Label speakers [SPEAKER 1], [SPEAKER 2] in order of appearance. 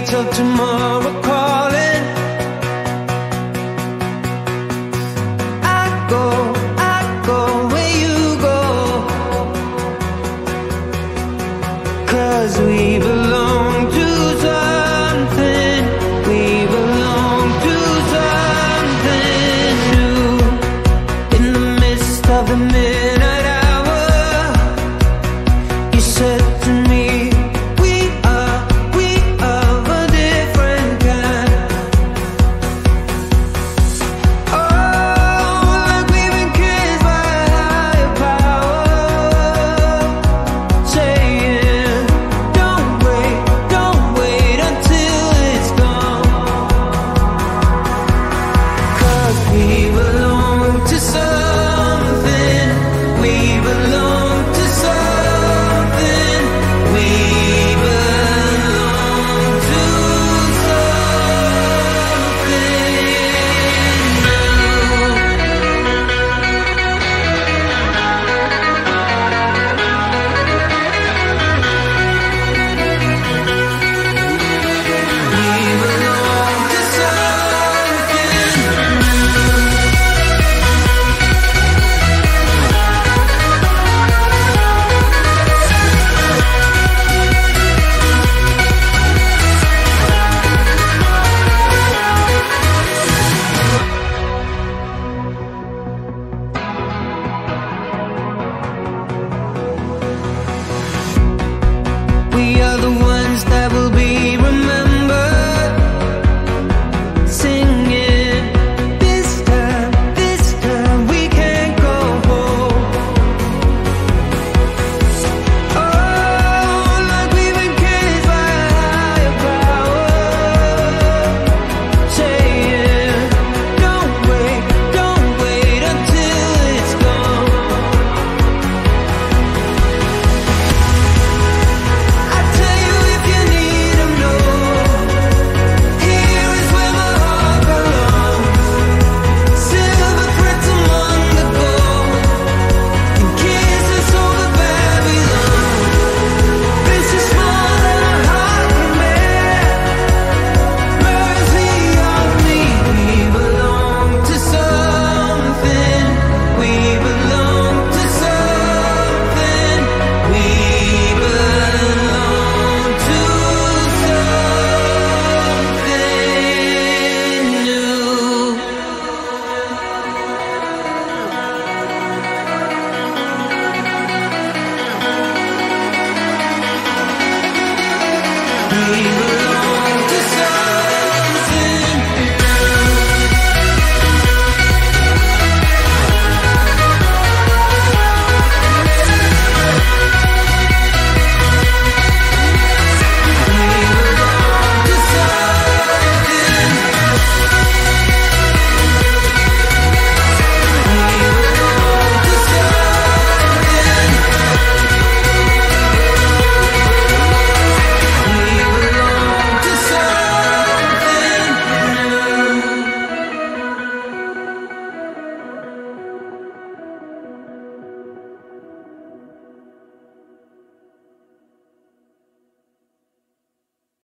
[SPEAKER 1] be till tomorrow calling. I go, I go where you go? Cause we believe be.